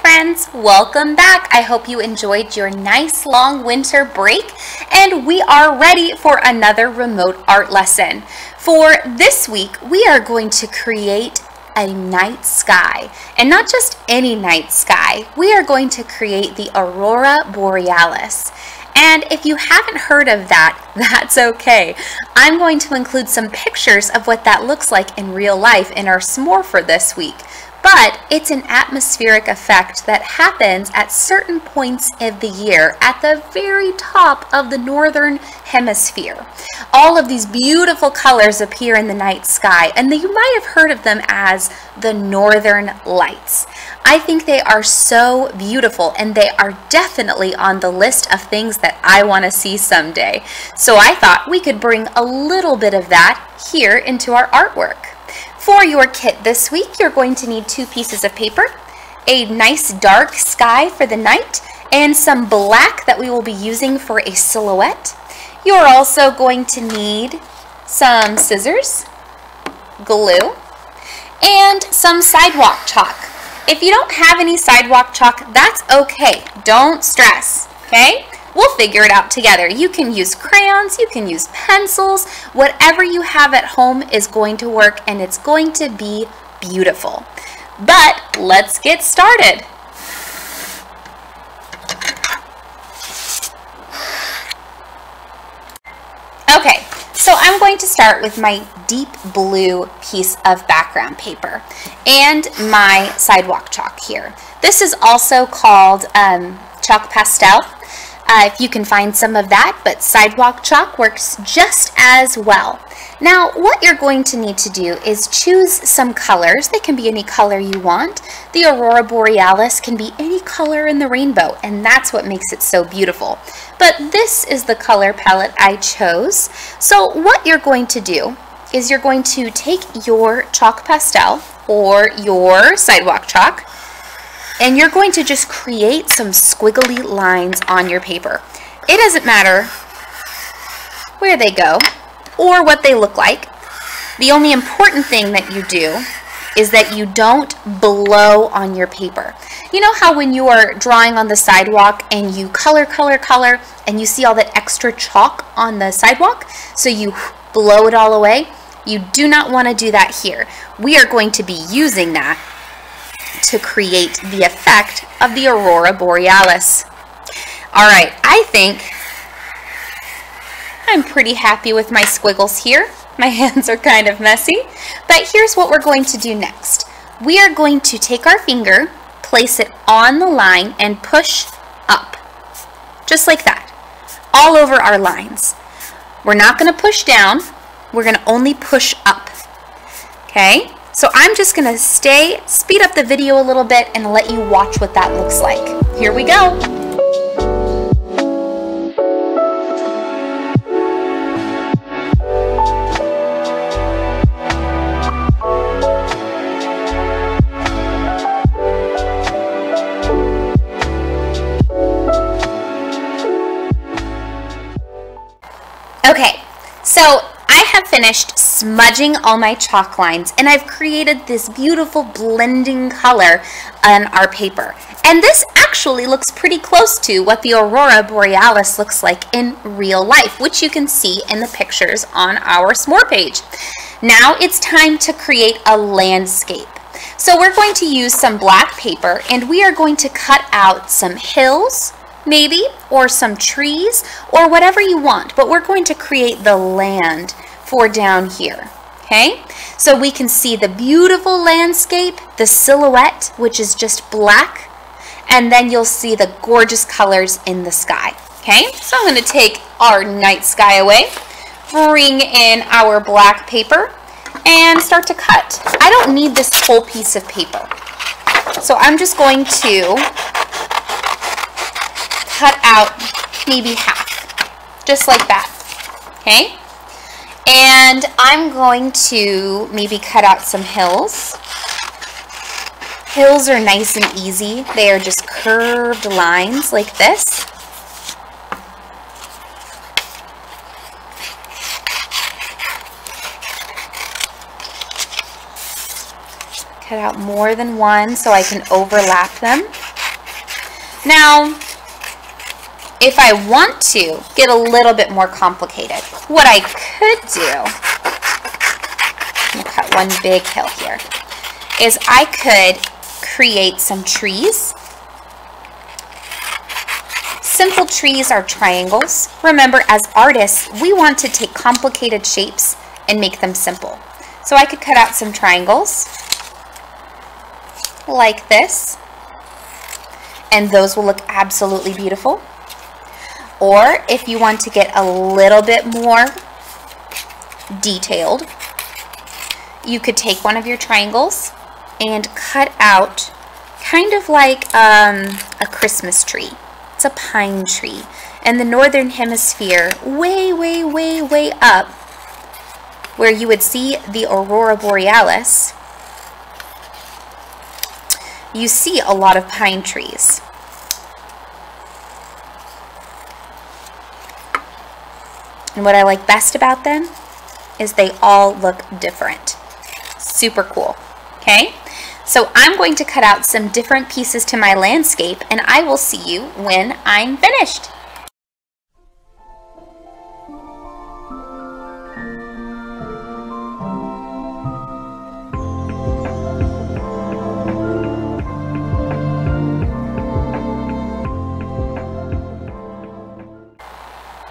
friends, welcome back. I hope you enjoyed your nice long winter break and we are ready for another remote art lesson. For this week, we are going to create a night sky and not just any night sky. We are going to create the Aurora Borealis. And if you haven't heard of that, that's okay. I'm going to include some pictures of what that looks like in real life in our Smore for this week but it's an atmospheric effect that happens at certain points of the year at the very top of the northern hemisphere. All of these beautiful colors appear in the night sky, and you might have heard of them as the northern lights. I think they are so beautiful, and they are definitely on the list of things that I want to see someday. So I thought we could bring a little bit of that here into our artwork. For your kit this week, you're going to need two pieces of paper, a nice dark sky for the night, and some black that we will be using for a silhouette. You're also going to need some scissors, glue, and some sidewalk chalk. If you don't have any sidewalk chalk, that's okay. Don't stress, okay? We'll figure it out together. You can use crayons, you can use pencils, whatever you have at home is going to work and it's going to be beautiful. But let's get started. Okay, so I'm going to start with my deep blue piece of background paper and my sidewalk chalk here. This is also called um, chalk pastel uh, if you can find some of that, but sidewalk chalk works just as well. Now, what you're going to need to do is choose some colors. They can be any color you want. The Aurora Borealis can be any color in the rainbow, and that's what makes it so beautiful. But this is the color palette I chose. So what you're going to do is you're going to take your chalk pastel or your sidewalk chalk, and you're going to just create some squiggly lines on your paper. It doesn't matter where they go or what they look like. The only important thing that you do is that you don't blow on your paper. You know how when you are drawing on the sidewalk and you color, color, color, and you see all that extra chalk on the sidewalk, so you blow it all away? You do not want to do that here. We are going to be using that to create the effect of the aurora borealis. All right, I think I'm pretty happy with my squiggles here. My hands are kind of messy, but here's what we're going to do next. We are going to take our finger, place it on the line, and push up, just like that, all over our lines. We're not going to push down, we're going to only push up, okay? So I'm just gonna stay, speed up the video a little bit and let you watch what that looks like. Here we go. Okay, so I have finished smudging all my chalk lines and I've created this beautiful blending color on our paper. And this actually looks pretty close to what the Aurora Borealis looks like in real life, which you can see in the pictures on our Smore page. Now it's time to create a landscape. So we're going to use some black paper and we are going to cut out some hills, maybe, or some trees, or whatever you want. But we're going to create the land for down here. Okay, so we can see the beautiful landscape, the silhouette, which is just black, and then you'll see the gorgeous colors in the sky. Okay, so I'm going to take our night sky away, bring in our black paper, and start to cut. I don't need this whole piece of paper. So I'm just going to cut out maybe half, just like that, okay? And I'm going to maybe cut out some hills. Hills are nice and easy. They are just curved lines like this. cut out more than one so I can overlap them. Now, if I want to get a little bit more complicated, what I could do, I'm cut one big hill here, is I could create some trees. Simple trees are triangles. Remember, as artists, we want to take complicated shapes and make them simple. So I could cut out some triangles like this, and those will look absolutely beautiful. Or if you want to get a little bit more detailed, you could take one of your triangles and cut out kind of like um, a Christmas tree. It's a pine tree. And the northern hemisphere, way, way, way, way up, where you would see the aurora borealis, you see a lot of pine trees. And what I like best about them is they all look different. Super cool. Okay, so I'm going to cut out some different pieces to my landscape and I will see you when I'm finished.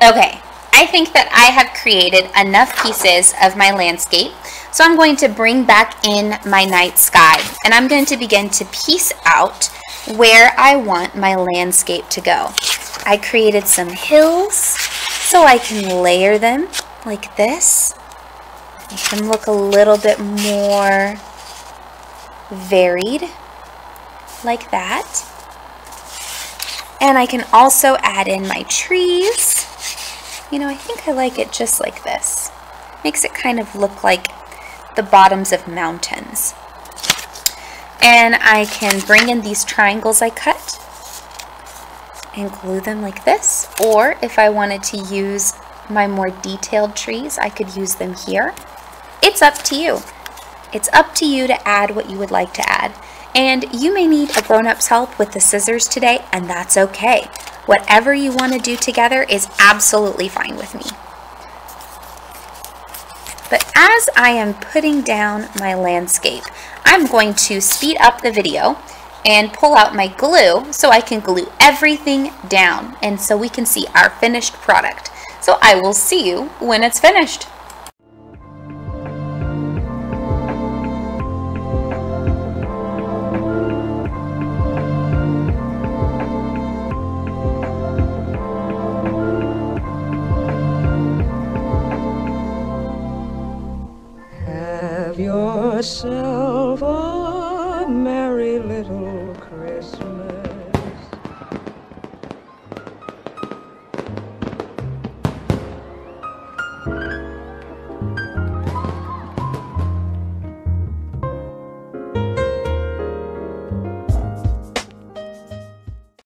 Okay, I think that I have created enough pieces of my landscape. So I'm going to bring back in my night sky and I'm going to begin to piece out where I want my landscape to go. I created some hills so I can layer them like this. Make them look a little bit more varied like that. And I can also add in my trees you know, I think I like it just like this. Makes it kind of look like the bottoms of mountains. And I can bring in these triangles I cut and glue them like this. Or if I wanted to use my more detailed trees, I could use them here. It's up to you. It's up to you to add what you would like to add. And you may need a grown-up's help with the scissors today, and that's okay. Whatever you want to do together is absolutely fine with me. But as I am putting down my landscape, I'm going to speed up the video and pull out my glue so I can glue everything down and so we can see our finished product. So I will see you when it's finished.